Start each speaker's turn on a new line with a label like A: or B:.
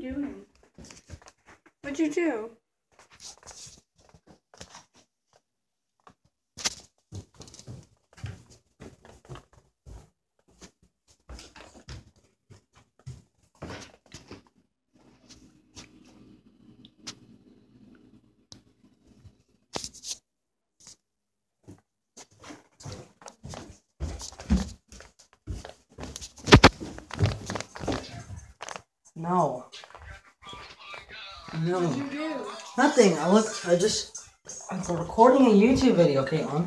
A: doing? What'd you do?
B: No. No. Nothing. I looked. I just. I'm recording a YouTube video, Caitlin.